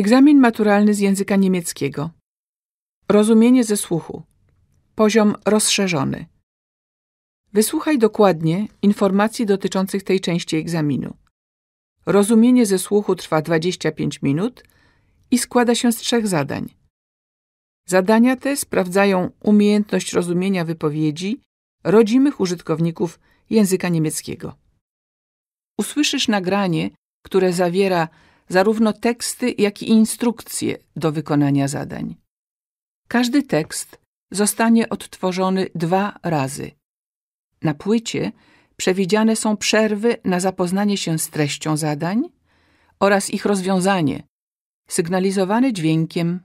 Egzamin maturalny z języka niemieckiego. Rozumienie ze słuchu. Poziom rozszerzony. Wysłuchaj dokładnie informacji dotyczących tej części egzaminu. Rozumienie ze słuchu trwa 25 minut i składa się z trzech zadań. Zadania te sprawdzają umiejętność rozumienia wypowiedzi rodzimych użytkowników języka niemieckiego. Usłyszysz nagranie, które zawiera zarówno teksty, jak i instrukcje do wykonania zadań. Każdy tekst zostanie odtworzony dwa razy. Na płycie przewidziane są przerwy na zapoznanie się z treścią zadań oraz ich rozwiązanie, sygnalizowane dźwiękiem.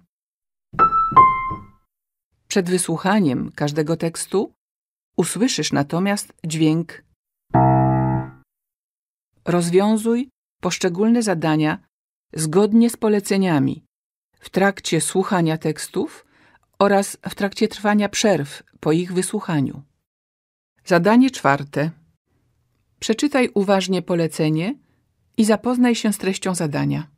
Przed wysłuchaniem każdego tekstu usłyszysz natomiast dźwięk. Rozwiązuj poszczególne zadania zgodnie z poleceniami w trakcie słuchania tekstów oraz w trakcie trwania przerw po ich wysłuchaniu. Zadanie czwarte. Przeczytaj uważnie polecenie i zapoznaj się z treścią zadania.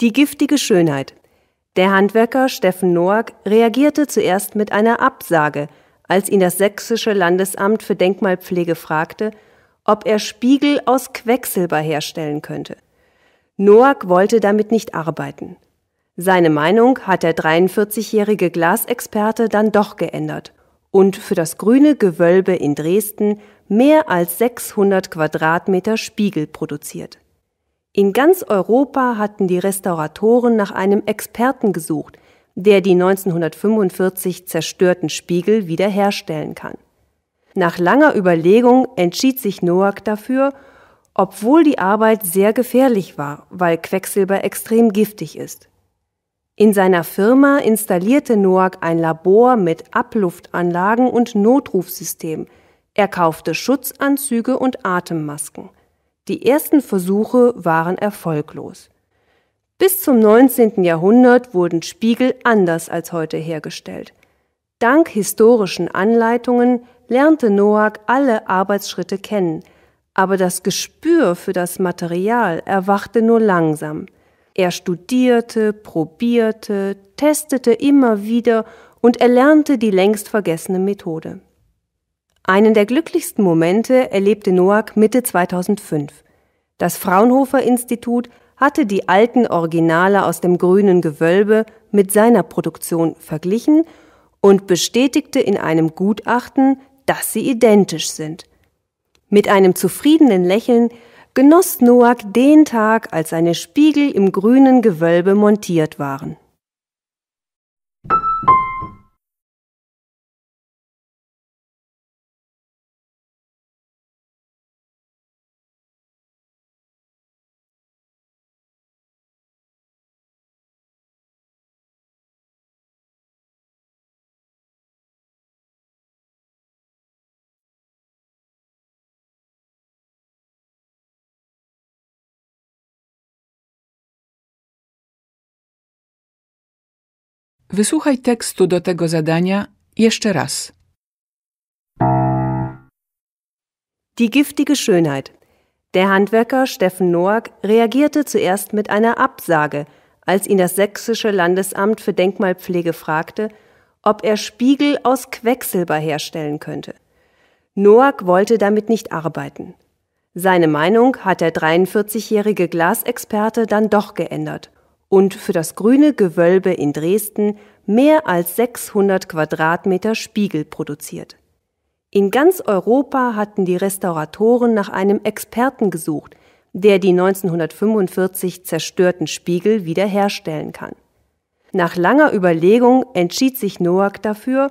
Die giftige Schönheit. Der Handwerker Steffen Noack reagierte zuerst mit einer Absage, als ihn das sächsische Landesamt für Denkmalpflege fragte, ob er Spiegel aus Quecksilber herstellen könnte. Noack wollte damit nicht arbeiten. Seine Meinung hat der 43-jährige Glasexperte dann doch geändert und für das grüne Gewölbe in Dresden mehr als 600 Quadratmeter Spiegel produziert. In ganz Europa hatten die Restauratoren nach einem Experten gesucht, der die 1945 zerstörten Spiegel wiederherstellen kann. Nach langer Überlegung entschied sich Noack dafür, obwohl die Arbeit sehr gefährlich war, weil Quecksilber extrem giftig ist. In seiner Firma installierte Noack ein Labor mit Abluftanlagen und Notrufsystem. Er kaufte Schutzanzüge und Atemmasken. Die ersten Versuche waren erfolglos. Bis zum 19. Jahrhundert wurden Spiegel anders als heute hergestellt. Dank historischen Anleitungen lernte Noack alle Arbeitsschritte kennen, aber das Gespür für das Material erwachte nur langsam. Er studierte, probierte, testete immer wieder und erlernte die längst vergessene Methode. Einen der glücklichsten Momente erlebte Noack Mitte 2005. Das Fraunhofer Institut hatte die alten Originale aus dem grünen Gewölbe mit seiner Produktion verglichen und bestätigte in einem Gutachten, dass sie identisch sind. Mit einem zufriedenen Lächeln genoss Noack den Tag, als seine Spiegel im grünen Gewölbe montiert waren. Wysłuchaj tekstu do tego zadania jeszcze raz. Die giftige Schönheit. Der Handwerker Steffen Noack reagierte zuerst mit einer Absage, als ihn das sächsische Landesamt für Denkmalpflege fragte, ob er Spiegel aus Quecksilber herstellen könnte. Noack wollte damit nicht arbeiten. Seine Meinung hat der 43-jährige Glasexperte dann doch geändert und für das grüne Gewölbe in Dresden mehr als 600 Quadratmeter Spiegel produziert. In ganz Europa hatten die Restauratoren nach einem Experten gesucht, der die 1945 zerstörten Spiegel wiederherstellen kann. Nach langer Überlegung entschied sich Noack dafür,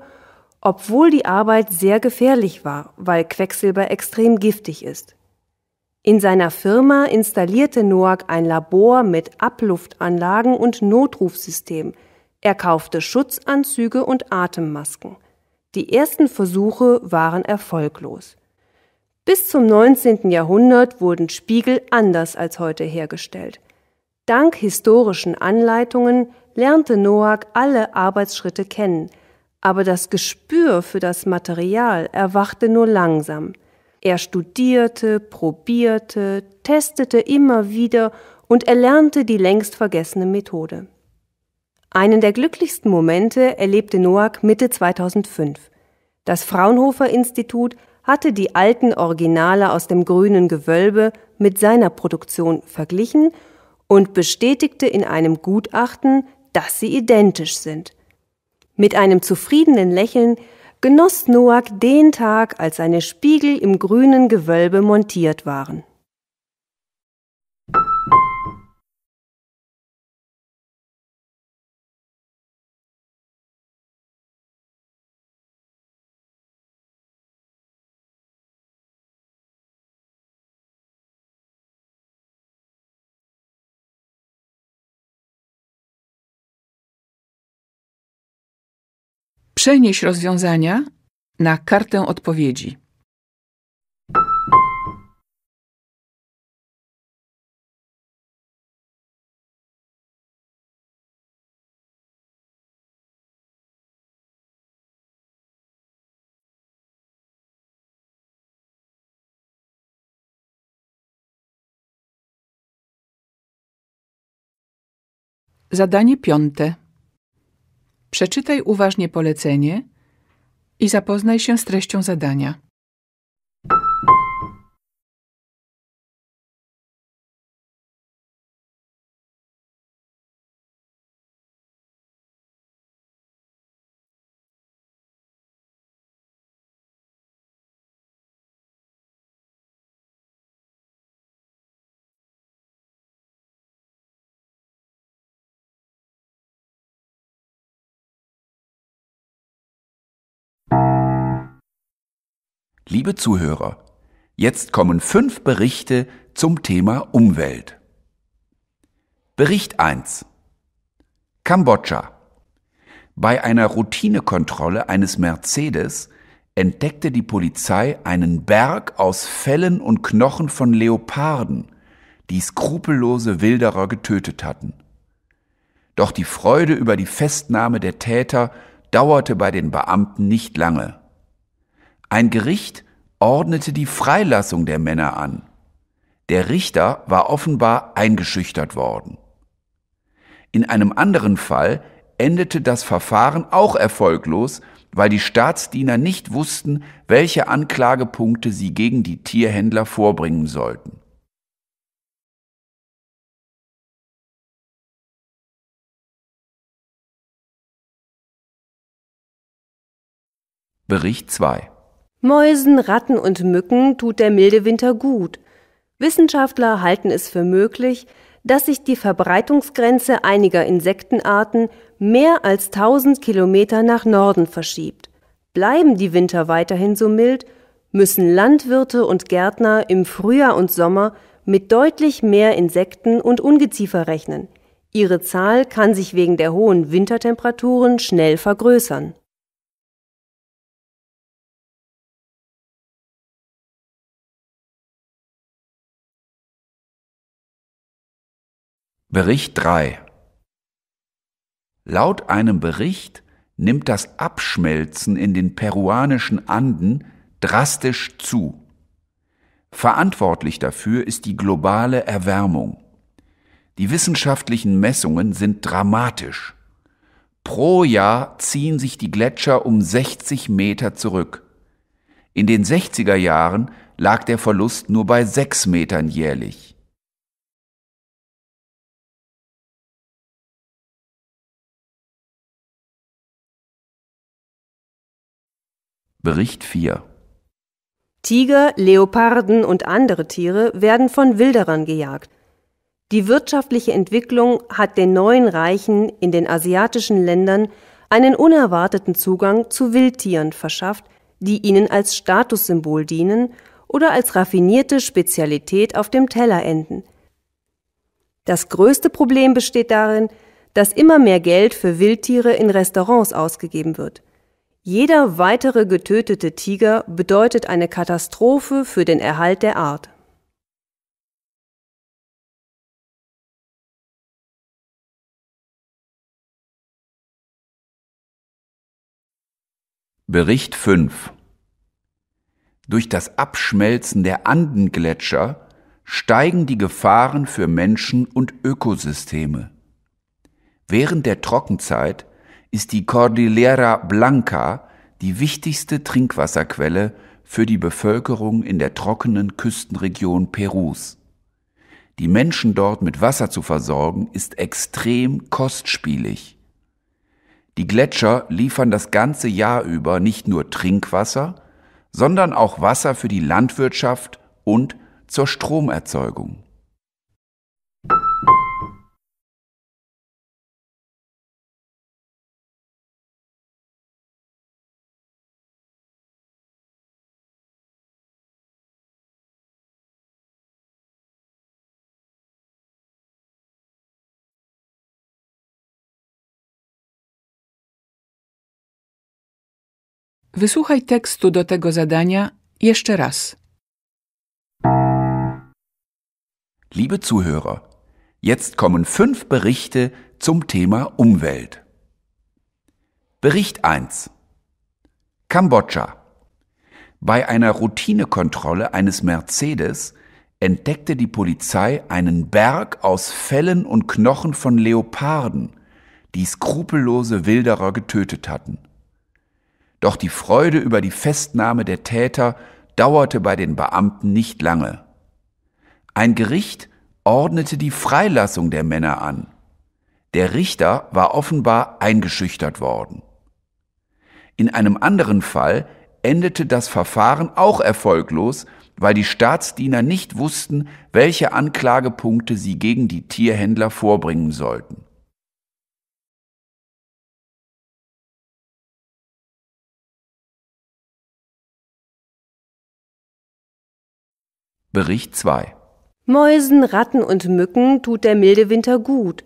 obwohl die Arbeit sehr gefährlich war, weil Quecksilber extrem giftig ist. In seiner Firma installierte Noack ein Labor mit Abluftanlagen und Notrufsystem. Er kaufte Schutzanzüge und Atemmasken. Die ersten Versuche waren erfolglos. Bis zum 19. Jahrhundert wurden Spiegel anders als heute hergestellt. Dank historischen Anleitungen lernte Noack alle Arbeitsschritte kennen, aber das Gespür für das Material erwachte nur langsam. Er studierte, probierte, testete immer wieder und erlernte die längst vergessene Methode. Einen der glücklichsten Momente erlebte Noack Mitte 2005. Das Fraunhofer Institut hatte die alten Originale aus dem grünen Gewölbe mit seiner Produktion verglichen und bestätigte in einem Gutachten, dass sie identisch sind. Mit einem zufriedenen Lächeln genoss Noack den Tag, als seine Spiegel im grünen Gewölbe montiert waren. Przenieś rozwiązania na kartę odpowiedzi. Zadanie piąte. Przeczytaj uważnie polecenie i zapoznaj się z treścią zadania. Liebe Zuhörer, jetzt kommen fünf Berichte zum Thema Umwelt. Bericht 1 Kambodscha Bei einer Routinekontrolle eines Mercedes entdeckte die Polizei einen Berg aus Fellen und Knochen von Leoparden, die skrupellose Wilderer getötet hatten. Doch die Freude über die Festnahme der Täter dauerte bei den Beamten nicht lange. Ein Gericht ordnete die Freilassung der Männer an. Der Richter war offenbar eingeschüchtert worden. In einem anderen Fall endete das Verfahren auch erfolglos, weil die Staatsdiener nicht wussten, welche Anklagepunkte sie gegen die Tierhändler vorbringen sollten. Bericht 2 Mäusen, Ratten und Mücken tut der milde Winter gut. Wissenschaftler halten es für möglich, dass sich die Verbreitungsgrenze einiger Insektenarten mehr als 1000 Kilometer nach Norden verschiebt. Bleiben die Winter weiterhin so mild, müssen Landwirte und Gärtner im Frühjahr und Sommer mit deutlich mehr Insekten und Ungeziefer rechnen. Ihre Zahl kann sich wegen der hohen Wintertemperaturen schnell vergrößern. Bericht 3 Laut einem Bericht nimmt das Abschmelzen in den peruanischen Anden drastisch zu. Verantwortlich dafür ist die globale Erwärmung. Die wissenschaftlichen Messungen sind dramatisch. Pro Jahr ziehen sich die Gletscher um 60 Meter zurück. In den 60er Jahren lag der Verlust nur bei 6 Metern jährlich. Bericht 4 Tiger, Leoparden und andere Tiere werden von Wilderern gejagt. Die wirtschaftliche Entwicklung hat den neuen Reichen in den asiatischen Ländern einen unerwarteten Zugang zu Wildtieren verschafft, die ihnen als Statussymbol dienen oder als raffinierte Spezialität auf dem Teller enden. Das größte Problem besteht darin, dass immer mehr Geld für Wildtiere in Restaurants ausgegeben wird. Jeder weitere getötete Tiger bedeutet eine Katastrophe für den Erhalt der Art. Bericht 5 Durch das Abschmelzen der Andengletscher steigen die Gefahren für Menschen und Ökosysteme. Während der Trockenzeit ist die Cordillera Blanca die wichtigste Trinkwasserquelle für die Bevölkerung in der trockenen Küstenregion Perus. Die Menschen dort mit Wasser zu versorgen, ist extrem kostspielig. Die Gletscher liefern das ganze Jahr über nicht nur Trinkwasser, sondern auch Wasser für die Landwirtschaft und zur Stromerzeugung. Wysłuchaj tekstu do tego zadania jeszcze raz. Liebe Zuhörer, jetzt kommen fünf Berichte zum Thema Umwelt. Bericht 1 Kambodscha Bei einer Routinekontrolle eines Mercedes entdeckte die Polizei einen Berg aus Fellen und Knochen von Leoparden, die skrupellose Wilderer getötet hatten. Doch die Freude über die Festnahme der Täter dauerte bei den Beamten nicht lange. Ein Gericht ordnete die Freilassung der Männer an. Der Richter war offenbar eingeschüchtert worden. In einem anderen Fall endete das Verfahren auch erfolglos, weil die Staatsdiener nicht wussten, welche Anklagepunkte sie gegen die Tierhändler vorbringen sollten. Bericht 2 Mäusen, Ratten und Mücken tut der milde Winter gut.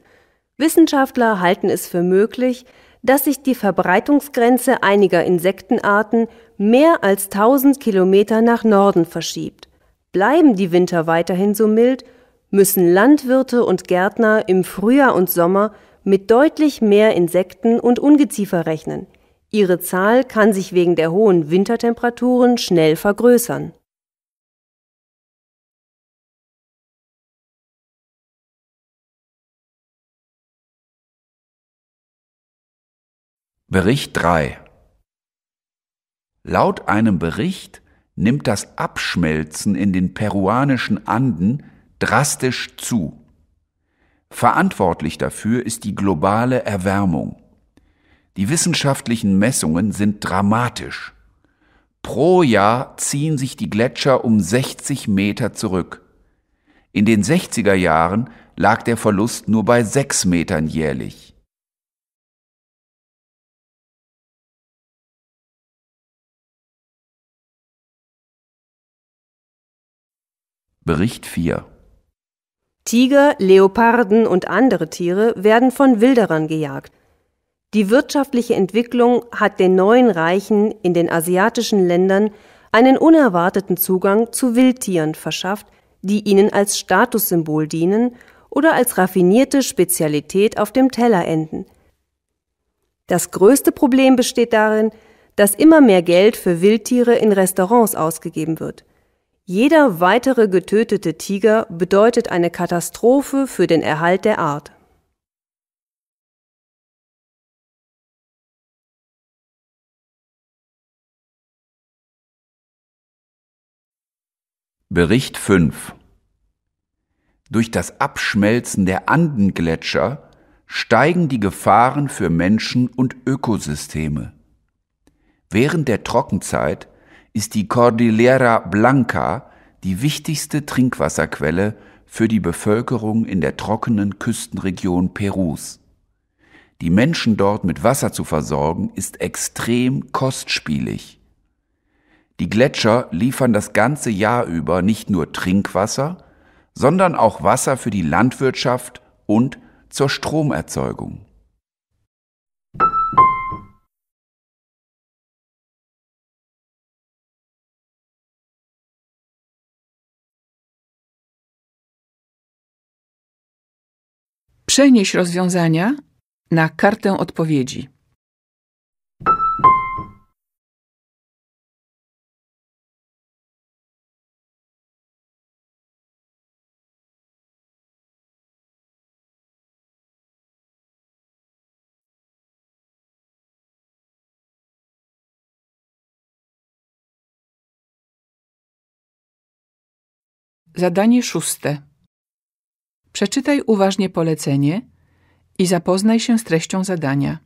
Wissenschaftler halten es für möglich, dass sich die Verbreitungsgrenze einiger Insektenarten mehr als 1000 Kilometer nach Norden verschiebt. Bleiben die Winter weiterhin so mild, müssen Landwirte und Gärtner im Frühjahr und Sommer mit deutlich mehr Insekten und Ungeziefer rechnen. Ihre Zahl kann sich wegen der hohen Wintertemperaturen schnell vergrößern. Bericht 3 Laut einem Bericht nimmt das Abschmelzen in den peruanischen Anden drastisch zu. Verantwortlich dafür ist die globale Erwärmung. Die wissenschaftlichen Messungen sind dramatisch. Pro Jahr ziehen sich die Gletscher um 60 Meter zurück. In den 60er Jahren lag der Verlust nur bei 6 Metern jährlich. Bericht 4 Tiger, Leoparden und andere Tiere werden von Wilderern gejagt. Die wirtschaftliche Entwicklung hat den neuen Reichen in den asiatischen Ländern einen unerwarteten Zugang zu Wildtieren verschafft, die ihnen als Statussymbol dienen oder als raffinierte Spezialität auf dem Teller enden. Das größte Problem besteht darin, dass immer mehr Geld für Wildtiere in Restaurants ausgegeben wird. Jeder weitere getötete Tiger bedeutet eine Katastrophe für den Erhalt der Art. Bericht 5 Durch das Abschmelzen der Andengletscher steigen die Gefahren für Menschen und Ökosysteme. Während der Trockenzeit ist die Cordillera Blanca die wichtigste Trinkwasserquelle für die Bevölkerung in der trockenen Küstenregion Perus. Die Menschen dort mit Wasser zu versorgen, ist extrem kostspielig. Die Gletscher liefern das ganze Jahr über nicht nur Trinkwasser, sondern auch Wasser für die Landwirtschaft und zur Stromerzeugung. Przenieś rozwiązania na kartę odpowiedzi. Zadanie szóste. Przeczytaj uważnie polecenie i zapoznaj się z treścią zadania.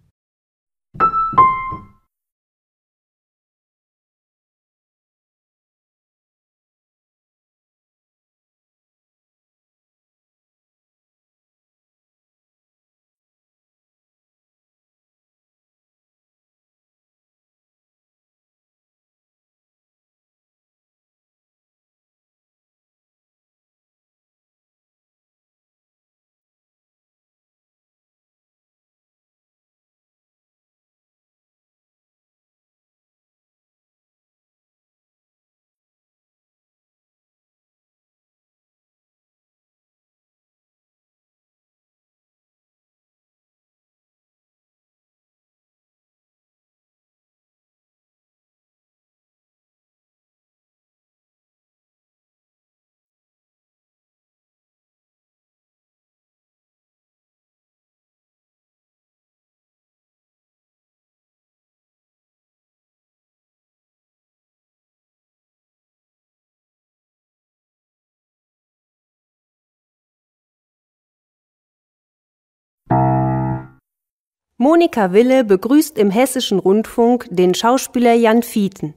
Monika Wille begrüßt im Hessischen Rundfunk den Schauspieler Jan Fieten.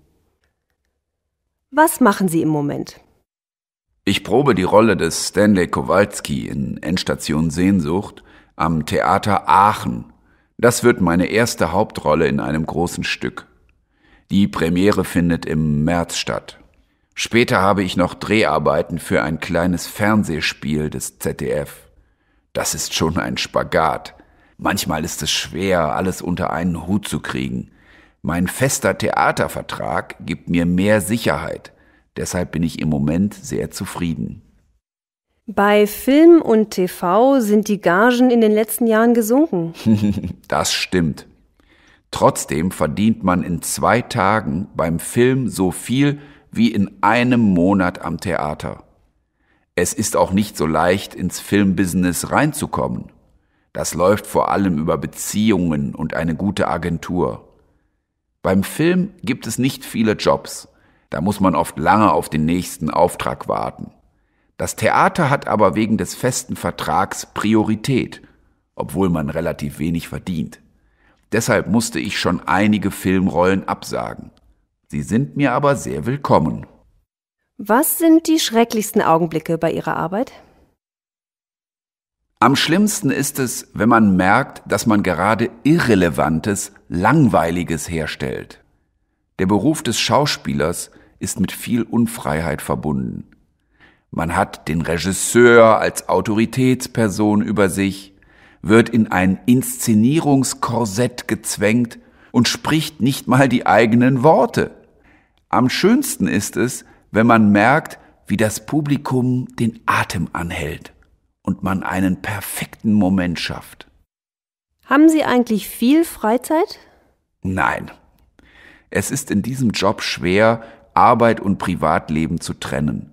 Was machen Sie im Moment? Ich probe die Rolle des Stanley Kowalski in Endstation Sehnsucht am Theater Aachen. Das wird meine erste Hauptrolle in einem großen Stück. Die Premiere findet im März statt. Später habe ich noch Dreharbeiten für ein kleines Fernsehspiel des ZDF. Das ist schon ein Spagat. Manchmal ist es schwer, alles unter einen Hut zu kriegen. Mein fester Theatervertrag gibt mir mehr Sicherheit. Deshalb bin ich im Moment sehr zufrieden. Bei Film und TV sind die Gagen in den letzten Jahren gesunken. das stimmt. Trotzdem verdient man in zwei Tagen beim Film so viel wie in einem Monat am Theater. Es ist auch nicht so leicht, ins Filmbusiness reinzukommen. Das läuft vor allem über Beziehungen und eine gute Agentur. Beim Film gibt es nicht viele Jobs. Da muss man oft lange auf den nächsten Auftrag warten. Das Theater hat aber wegen des festen Vertrags Priorität, obwohl man relativ wenig verdient. Deshalb musste ich schon einige Filmrollen absagen. Sie sind mir aber sehr willkommen. Was sind die schrecklichsten Augenblicke bei Ihrer Arbeit? Am schlimmsten ist es, wenn man merkt, dass man gerade Irrelevantes, Langweiliges herstellt. Der Beruf des Schauspielers ist mit viel Unfreiheit verbunden. Man hat den Regisseur als Autoritätsperson über sich, wird in ein Inszenierungskorsett gezwängt und spricht nicht mal die eigenen Worte. Am schönsten ist es, wenn man merkt, wie das Publikum den Atem anhält und man einen perfekten Moment schafft. Haben Sie eigentlich viel Freizeit? Nein. Es ist in diesem Job schwer, Arbeit und Privatleben zu trennen.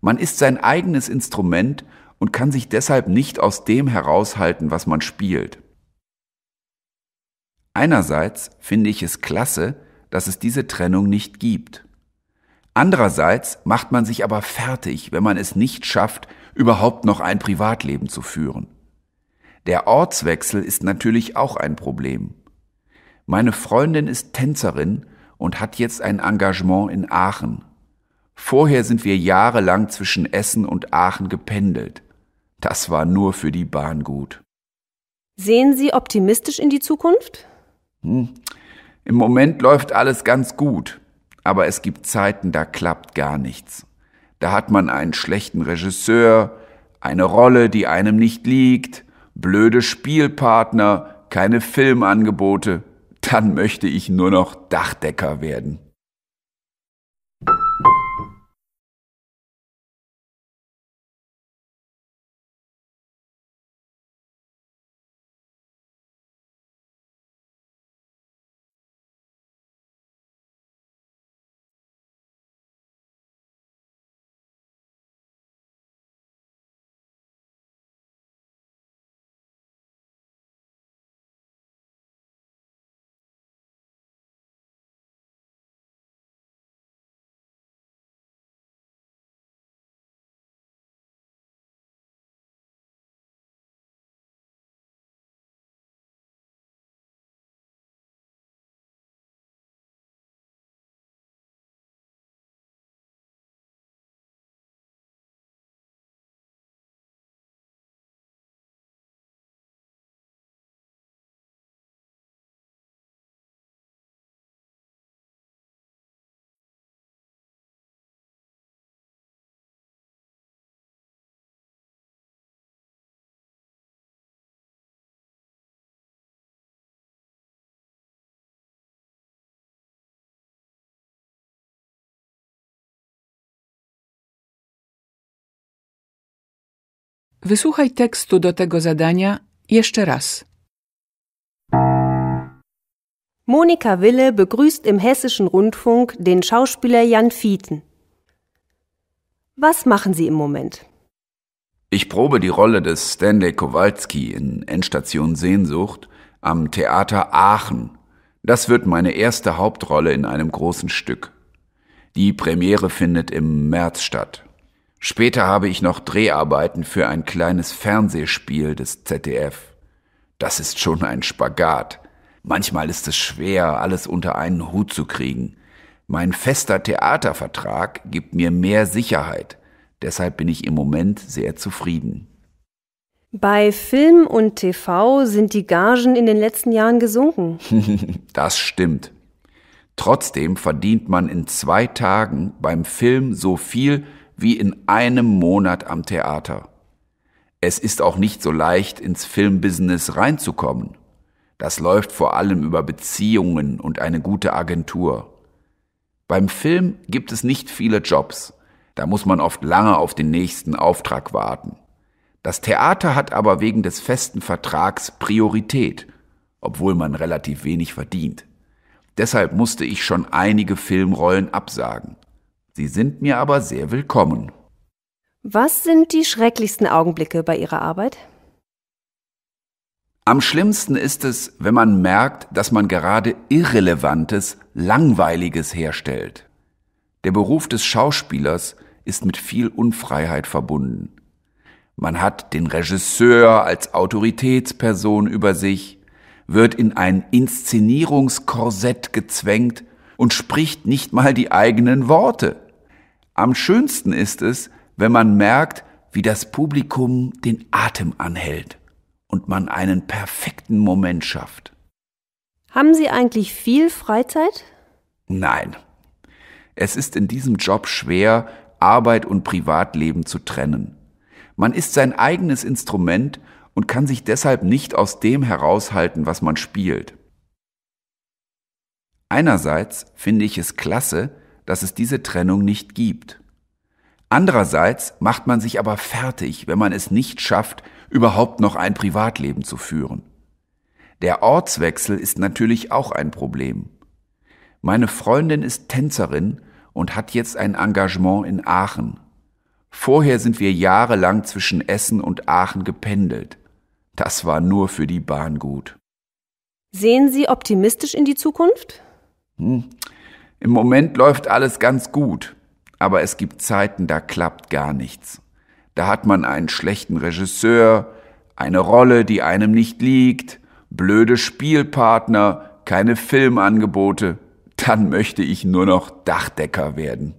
Man ist sein eigenes Instrument und kann sich deshalb nicht aus dem heraushalten, was man spielt. Einerseits finde ich es klasse, dass es diese Trennung nicht gibt. Andererseits macht man sich aber fertig, wenn man es nicht schafft, überhaupt noch ein Privatleben zu führen. Der Ortswechsel ist natürlich auch ein Problem. Meine Freundin ist Tänzerin und hat jetzt ein Engagement in Aachen. Vorher sind wir jahrelang zwischen Essen und Aachen gependelt. Das war nur für die Bahn gut. Sehen Sie optimistisch in die Zukunft? Hm. Im Moment läuft alles ganz gut aber es gibt Zeiten, da klappt gar nichts. Da hat man einen schlechten Regisseur, eine Rolle, die einem nicht liegt, blöde Spielpartner, keine Filmangebote, dann möchte ich nur noch Dachdecker werden. Wysłuchaj tekstu do tego zadania jeszcze raz. Monika Wille begrüßt im Hessischen Rundfunk den Schauspieler Jan Fieten. Was machen Sie im Moment? Ich probe die Rolle des Stanley Kowalski in Endstation Sehnsucht am Theater Aachen. Das wird meine erste Hauptrolle in einem großen Stück. Die Premiere findet im März statt. Später habe ich noch Dreharbeiten für ein kleines Fernsehspiel des ZDF. Das ist schon ein Spagat. Manchmal ist es schwer, alles unter einen Hut zu kriegen. Mein fester Theatervertrag gibt mir mehr Sicherheit. Deshalb bin ich im Moment sehr zufrieden. Bei Film und TV sind die Gagen in den letzten Jahren gesunken. das stimmt. Trotzdem verdient man in zwei Tagen beim Film so viel wie in einem Monat am Theater. Es ist auch nicht so leicht, ins Filmbusiness reinzukommen. Das läuft vor allem über Beziehungen und eine gute Agentur. Beim Film gibt es nicht viele Jobs. Da muss man oft lange auf den nächsten Auftrag warten. Das Theater hat aber wegen des festen Vertrags Priorität, obwohl man relativ wenig verdient. Deshalb musste ich schon einige Filmrollen absagen. Sie sind mir aber sehr willkommen. Was sind die schrecklichsten Augenblicke bei Ihrer Arbeit? Am schlimmsten ist es, wenn man merkt, dass man gerade Irrelevantes, Langweiliges herstellt. Der Beruf des Schauspielers ist mit viel Unfreiheit verbunden. Man hat den Regisseur als Autoritätsperson über sich, wird in ein Inszenierungskorsett gezwängt und spricht nicht mal die eigenen Worte. Am schönsten ist es, wenn man merkt, wie das Publikum den Atem anhält und man einen perfekten Moment schafft. Haben Sie eigentlich viel Freizeit? Nein. Es ist in diesem Job schwer, Arbeit und Privatleben zu trennen. Man ist sein eigenes Instrument und kann sich deshalb nicht aus dem heraushalten, was man spielt. Einerseits finde ich es klasse, dass es diese Trennung nicht gibt. Andererseits macht man sich aber fertig, wenn man es nicht schafft, überhaupt noch ein Privatleben zu führen. Der Ortswechsel ist natürlich auch ein Problem. Meine Freundin ist Tänzerin und hat jetzt ein Engagement in Aachen. Vorher sind wir jahrelang zwischen Essen und Aachen gependelt. Das war nur für die Bahn gut. Sehen Sie optimistisch in die Zukunft? Hm. Im Moment läuft alles ganz gut, aber es gibt Zeiten, da klappt gar nichts. Da hat man einen schlechten Regisseur, eine Rolle, die einem nicht liegt, blöde Spielpartner, keine Filmangebote. Dann möchte ich nur noch Dachdecker werden.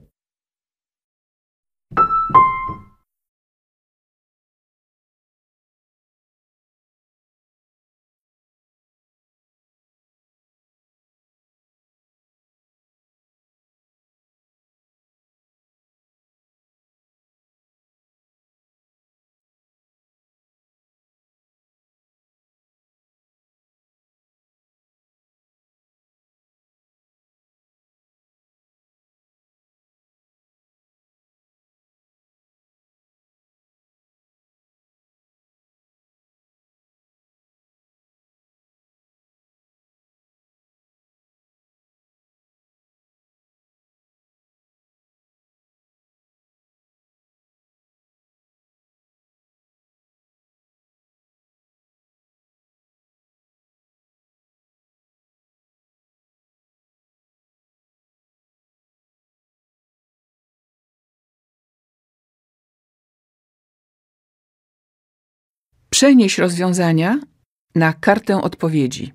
Przenieś rozwiązania na kartę odpowiedzi.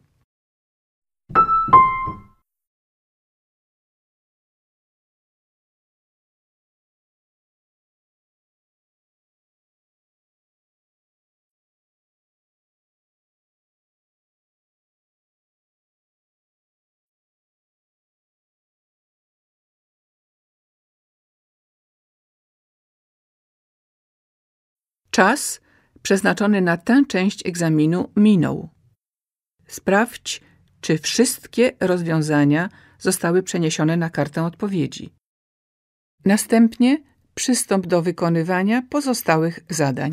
Czas przeznaczony na tę część egzaminu minął. Sprawdź, czy wszystkie rozwiązania zostały przeniesione na kartę odpowiedzi. Następnie przystąp do wykonywania pozostałych zadań.